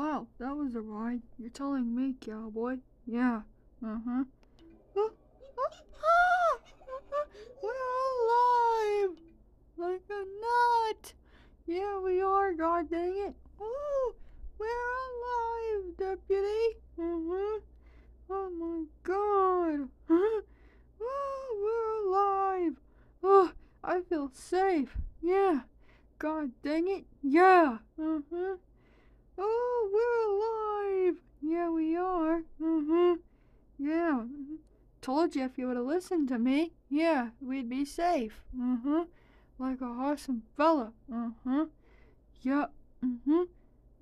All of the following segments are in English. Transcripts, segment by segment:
Wow, that was a ride. You're telling me, cowboy? Yeah. Uh-huh. We're alive! Like a nut! Yeah, we are, god dang it. Ooh, we're alive, deputy. Mm-hmm. Oh my god. Huh? Oh, we're alive. Oh, I feel safe. Yeah. God dang it. Yeah. Mm-hmm. Oh, we're alive. Yeah, we are. Mm-hmm. Yeah. Told you if you would have listened to me, yeah, we'd be safe. Mm-hmm. Like a awesome fella. Mm-hmm. Yup. Mm-hmm.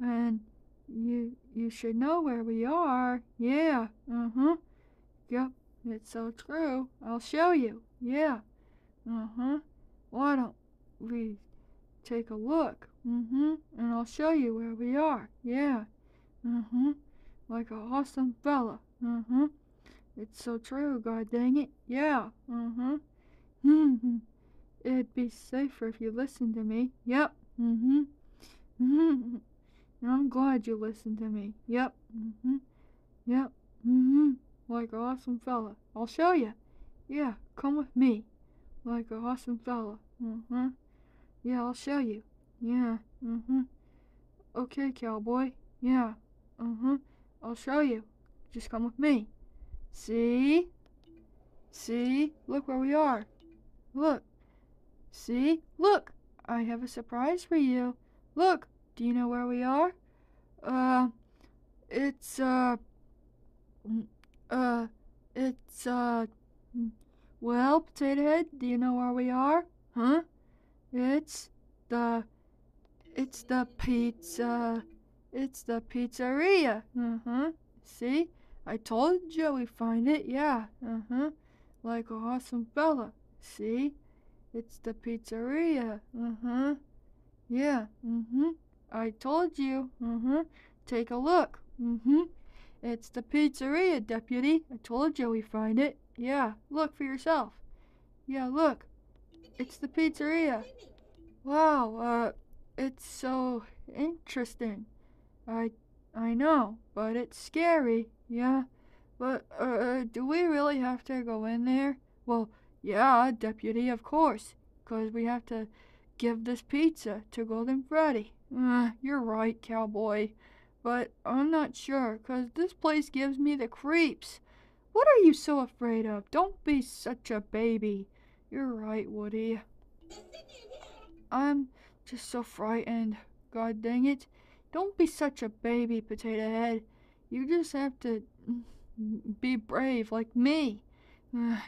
And you you should know where we are. Yeah. Mm-hmm. Yup. It's so true. I'll show you. Yeah. Uh-huh. Why don't we take a look? Mm-hmm. And I'll show you where we are. Yeah. Mm-hmm. Like a awesome fella. Mm-hmm. It's so true, god dang it. Yeah. Mm-hmm. Mm-hmm. It'd be safer if you listened to me. Yep. Mm-hmm. Mm-hmm. I'm glad you listened to me. Yep. Mm-hmm. Yep. Mm-hmm. Like an awesome fella. I'll show you. Yeah, come with me. Like an awesome fella. Mm-hmm. Yeah, I'll show you. Yeah. Mm-hmm. Okay, cowboy. Yeah. Mm-hmm. I'll show you. Just come with me. See? See? Look where we are. Look. See? Look! I have a surprise for you. Look! Do you know where we are? Uh, it's, uh, uh, it's, uh, well, Potato Head, do you know where we are? Huh? It's the, it's the pizza, it's the pizzeria. Uh-huh. See? I told you we find it, yeah. Uh-huh. Like a awesome fella. See? It's the pizzeria. Uh-huh. Yeah. Mm-hmm. I told you. Mm-hmm. Take a look. Mm-hmm. It's the pizzeria, deputy. I told you we find it. Yeah, look for yourself. Yeah, look. It's the pizzeria. Wow, uh, it's so interesting. I I know, but it's scary. Yeah. But uh do we really have to go in there? Well, yeah, deputy, of course, cuz we have to give this pizza to Golden Freddy. Uh, you're right, cowboy. But I'm not sure, 'cause this place gives me the creeps. What are you so afraid of? Don't be such a baby. You're right, Woody. I'm just so frightened. God dang it. Don't be such a baby, Potato Head. You just have to be brave like me.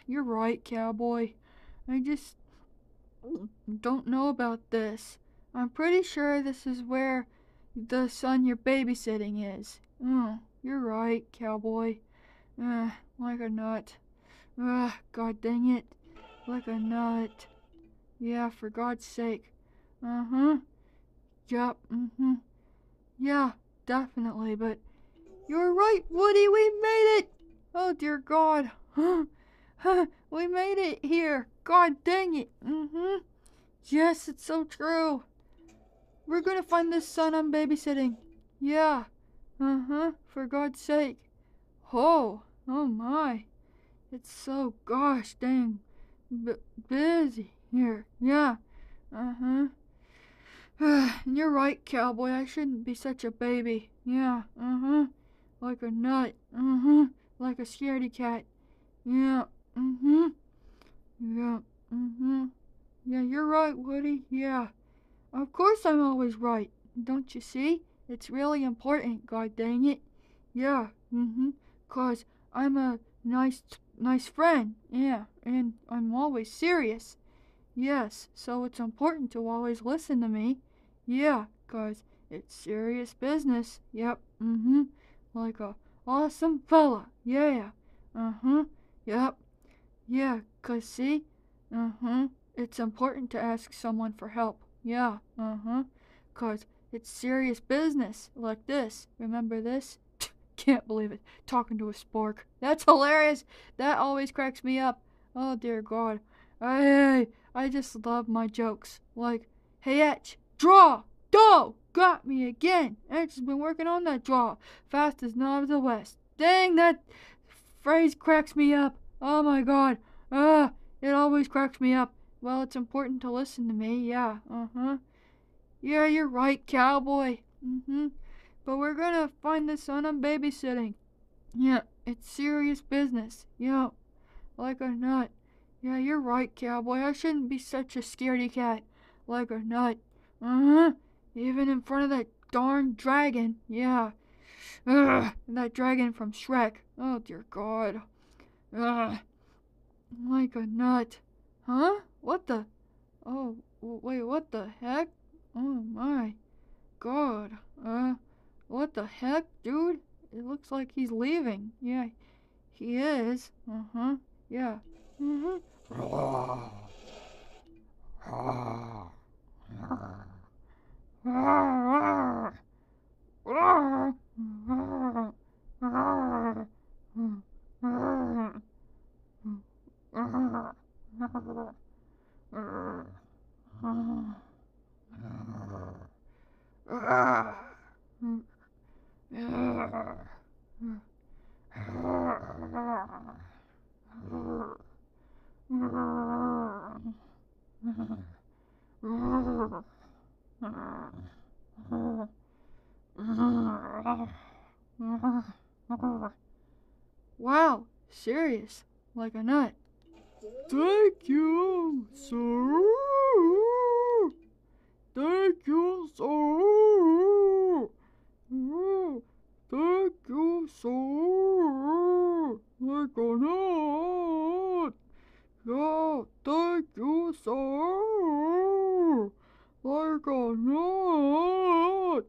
You're right, cowboy. I just don't know about this. I'm pretty sure this is where the son you're babysitting is. You're right, cowboy. Like a nut. Ugh, god dang it. Like a nut. Yeah, for God's sake. Uh-huh. Yup, mm-hmm. Yeah, definitely, but you're right, Woody, we made it! Oh dear God. huh? we made it here. God dang it. Mm-hmm. Yes, it's so true. We're gonna find this son I'm babysitting. Yeah. Uh-huh. For God's sake. Oh. Oh my. It's so gosh dang b busy here. Yeah. Uh-huh. And you're right, cowboy. I shouldn't be such a baby. Yeah. Uh-huh. Like a nut. Uh-huh. Like a scaredy cat. Yeah. Mm-hmm. Yeah. Mm-hmm. Yeah, you're right, Woody. Yeah. Of course I'm always right. Don't you see? It's really important, god dang it. Yeah. Mm-hmm. Cause I'm a nice nice friend. Yeah. And I'm always serious. Yes. So it's important to always listen to me. Yeah. Cause it's serious business. Yep. Mm-hmm. Like a awesome fella. Yeah. Uh-huh. Yep. Yeah, 'cause see? Uh-huh. It's important to ask someone for help. Yeah, uh-huh. 'Cause it's serious business like this. Remember this? Can't believe it. Talking to a spork. That's hilarious. That always cracks me up. Oh dear God. I I just love my jokes. Like, hey Etch, draw! Go! Got me again. And she's been working on that draw. Fast as knob of the west. Dang, that phrase cracks me up. Oh my god. Ah, it always cracks me up. Well, it's important to listen to me. Yeah, uh-huh. Yeah, you're right, cowboy. Mm-hmm. But we're gonna find the son I'm babysitting. Yeah, it's serious business. Yeah, like a nut. Yeah, you're right, cowboy. I shouldn't be such a scaredy cat. Like a nut. Uh-huh. Even in front of that darn dragon. Yeah. Ugh, that dragon from Shrek. Oh, dear God. Ugh. Like a nut. Huh? What the? Oh, wait, what the heck? Oh my god. Uh, what the heck, dude? It looks like he's leaving. Yeah, he is. Uh huh. Yeah. Mm hmm. Wow, serious, like a nut. Thank you, sir. Thank you, sir. Thank you, sir. Like a nut. Yeah, thank you, sir. Nut.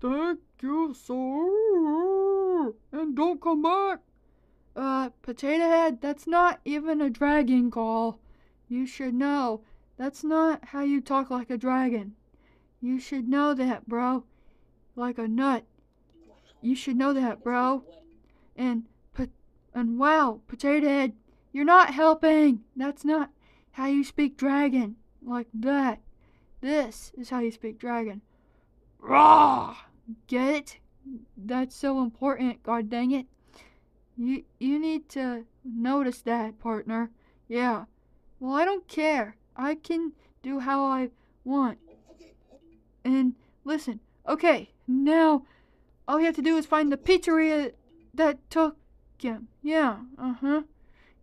Thank you, sir. And don't come back. Uh, Potato Head, that's not even a dragon call. You should know. That's not how you talk like a dragon. You should know that, bro. Like a nut. You should know that, bro. And, and wow, Potato Head, you're not helping. That's not how you speak dragon. Like that. This is how you speak dragon. Raw! Get it? That's so important, god dang it. You you need to notice that, partner. Yeah. Well, I don't care. I can do how I want. And listen, okay, now all you have to do is find the pizzeria that took him. Yeah, uh-huh.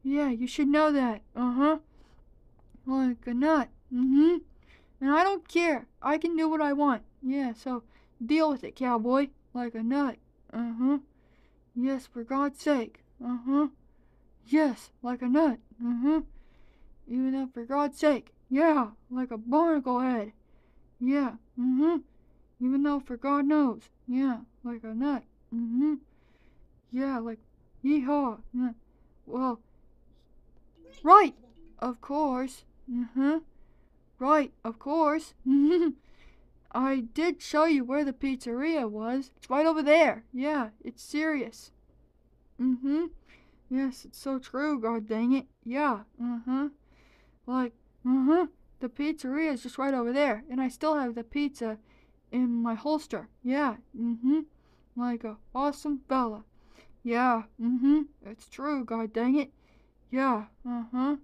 Yeah, you should know that. Uh-huh. Like a nut. Mm-hmm. And I don't care. I can do what I want. Yeah, so deal with it, cowboy. Like a nut. Uh-huh. Yes, for God's sake. Uh-huh. Yes, like a nut. Uh-huh. Even though for God's sake. Yeah, like a barnacle head. Yeah. Mm-hmm. Even though for God knows. Yeah, like a nut. Mm-hmm. Yeah, like yeehaw. Yeah. Well, right. Of course. Uh-huh. Right, of course. I did show you where the pizzeria was. It's right over there. Yeah, it's serious. Mm-hmm. Yes, it's so true, god dang it. Yeah, uh-huh. Like, uh-huh. The pizzeria is just right over there. And I still have the pizza in my holster. Yeah, mm-hmm. Like a awesome fella. Yeah, mm-hmm. It's true, god dang it. Yeah, uh-huh.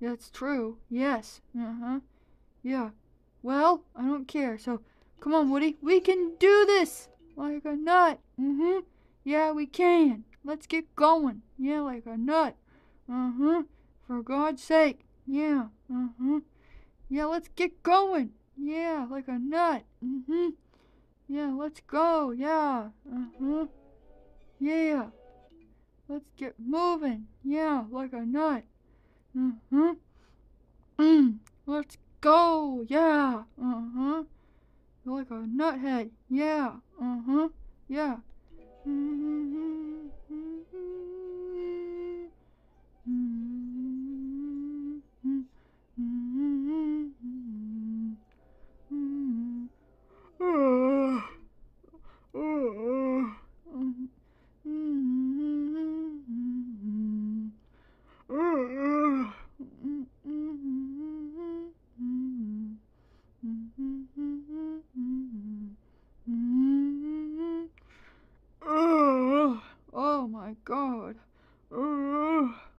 That's true. Yes, uh-huh. Yeah. Well, I don't care. So, come on, Woody. We can do this! Like a nut. Mm-hmm. Yeah, we can. Let's get going. Yeah, like a nut. Uh-huh. For God's sake. Yeah. Uh-huh. Yeah, let's get going. Yeah, like a nut. Mm-hmm. Yeah, let's go. Yeah. Uh-huh. Yeah. Let's get moving. Yeah, like a nut. Mm-hmm. Mm. Let's go. Yeah. Uh-huh. You're Like a nuthead. Yeah. Uh-huh. Yeah. Mm-hmm.